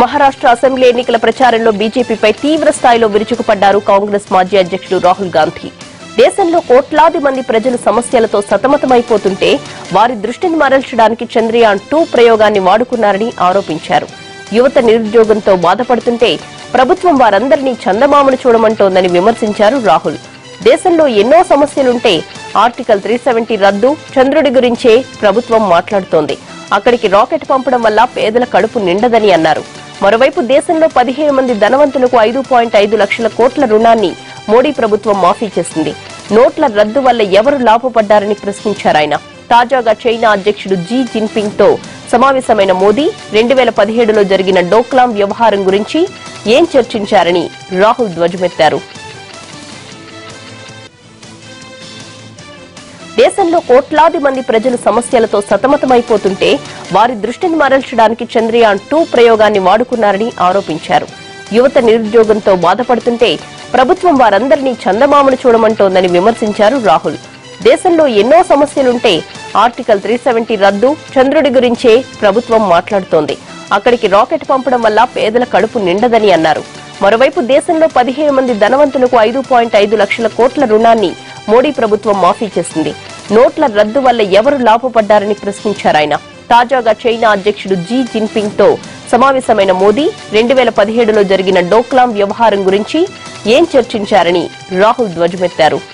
Maharashtra assembly ఎన్నికల ప్రచారంలో బీజేపీపై తీవ్ర స్థాయిలో విరుచుకుపడ్డారు కాంగ్రెస్ మాజీ అధ్యక్షుడు రాహుల్ గాంధీ. దేశంలో కోట్లాది మంది ప్రజలు సమస్యలతో సతమతమైపోతుంటే వారి దృష్టిని మరల్చడానికి చంద్రయాన్ టూ ప్రయోగాన్ని వాడుకున్నారని ఆరోపించారు. యువత నిరుద్యోగంతో బాధపడుతుంటే ప్రభుత్వం వారందరినీ చందమామను చూడమంటోందని విమర్శించారు రాహుల్. దేశంలో ఎన్నో సమస్యలుంటే ఆర్టికల్ త్రీ సెవెంటీ రద్దు చంద్రుడి గురించే ప్రభుత్వం మాట్లాడుతోంది. అక్కడికి రాకెట్ పంపడం వల్ల పేదల కడుపు నిండదని అన్నారు. మరోవైపు దేశంలో పదిహేను మంది ధనవంతులకు ఐదు పాయింట్ ఐదు లక్షల కోట్ల రుణాన్ని మోడీ ప్రభుత్వం మాఫీ చేసింది. నోట్ల రద్దు వల్ల ఎవరు లాభపడ్డారని ప్రశ్నించారు ఆయన. తాజాగా చైనా అధ్యక్షుడు జీ జిన్పింగ్తో సమావేశమైన మోదీ రెండు వేల పదిహేడులో జరిగిన డోక్లాం వ్యవహారం గురించి ఏం చర్చించారని రాహుల్ ధ్వజమెత్తారు. దేశంలో కోట్లాది మంది ప్రజలు సమస్యలతో సతమతమైపోతుంటే వారి దృష్టిని మరల్చడానికి చంద్రయాన్ టూ ప్రయోగాన్ని వాడుకున్నారని ఆరోపించారు. యువత నిరుద్యోగంతో బాధపడుతుంటే ప్రభుత్వం వారందరినీ చందమామను చూడమంటోందని విమర్శించారు రాహుల్. దేశంలో ఎన్నో సమస్యలుంటే ఆర్టికల్ త్రీ సెవెంటీ రద్దు చంద్రుడి గురించే ప్రభుత్వం మాట్లాడుతోంది. అక్కడికి రాకెట్ పంపడం వల్ల పేదల కడుపు నిండదని అన్నారు. మరోవైపు దేశంలో పదిహేను మంది ధనవంతులకు ఐదు పాయింట్ ఐదు లక్షల కోట్ల రుణాన్ని మోడీ ప్రభుత్వం మాఫీ చేసింది. నోట్ల రద్దు వల్ల ఎవరు లాభపడ్డారని ప్రశ్నించారు ఆయన. తాజాగా చైనా అధ్యక్షుడు జీ జిన్పింగ్తో సమావేశమైన మోదీ రెండు వేల పదిహేడులో జరిగిన డోక్లాం వ్యవహారం గురించి ఏం చర్చించారని రాహుల్ ధ్వజమెత్తారు.